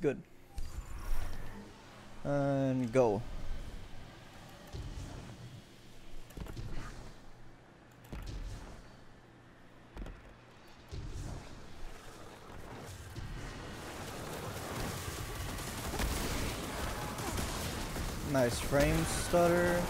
Good. And go. Nice frame stutter.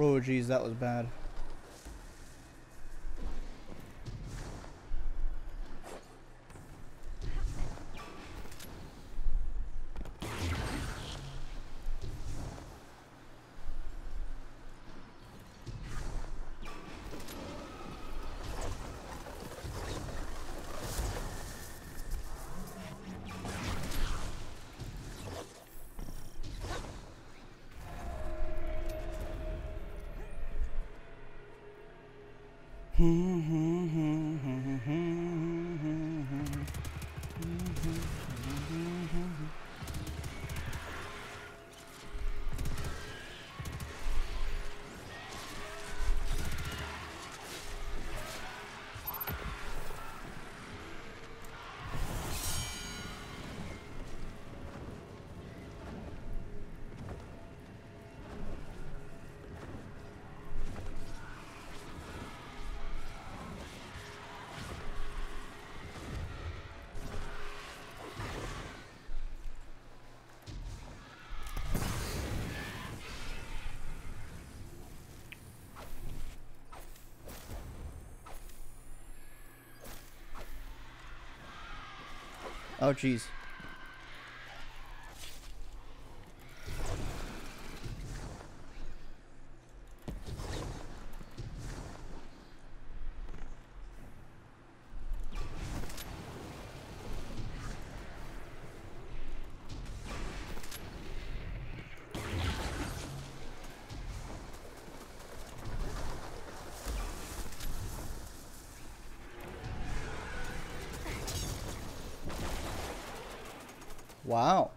Whoa, jeez, that was bad. Mm-hmm. Oh, jeez. Wow.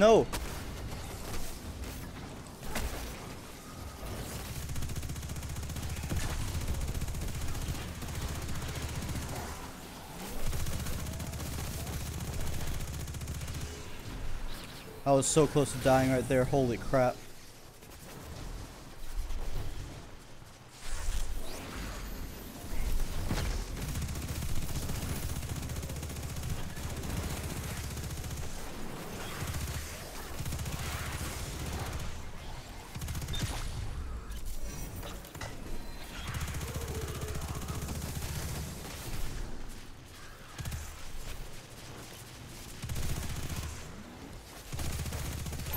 No. I was so close to dying right there. Holy crap.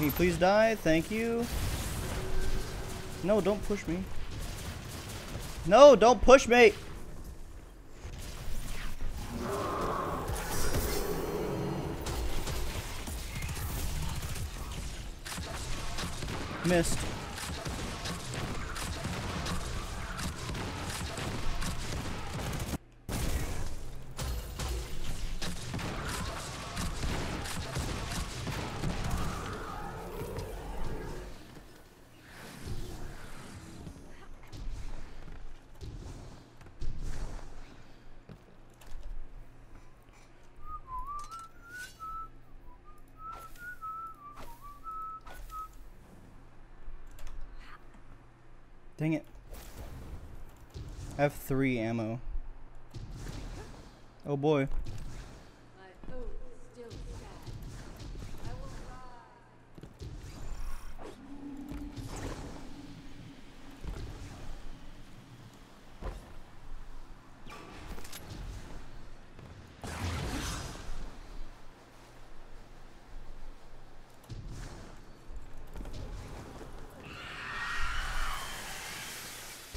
Can you please die? Thank you. No, don't push me. No, don't push me! Missed. Dang it. I have three ammo. Oh boy.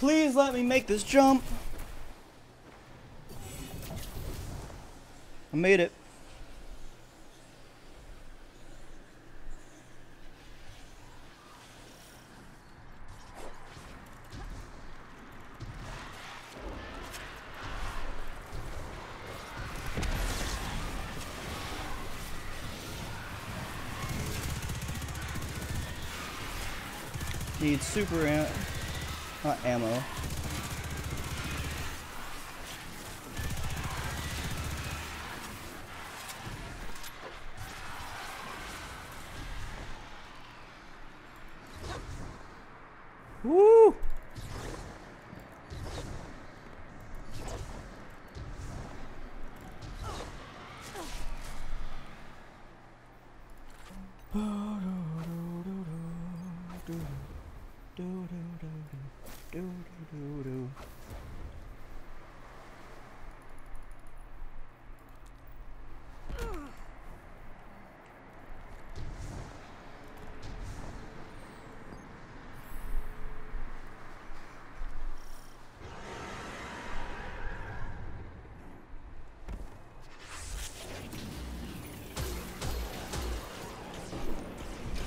Please let me make this jump. I made it. Need super am not ammo. Woo!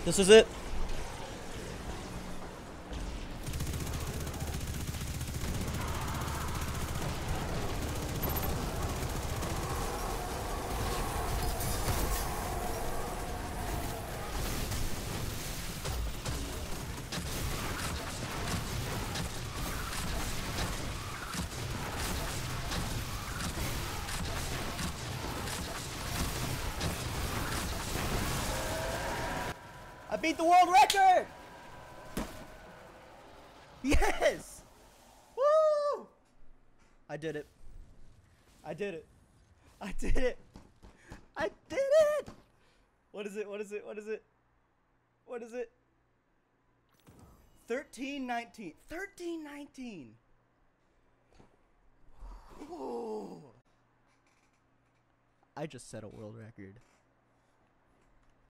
This is it. Beat the world record! Yes! Woo! I did it. I did it. I did it. I did it! What is it? What is it? What is it? What is it? 1319. 1319. Ooh. I just set a world record.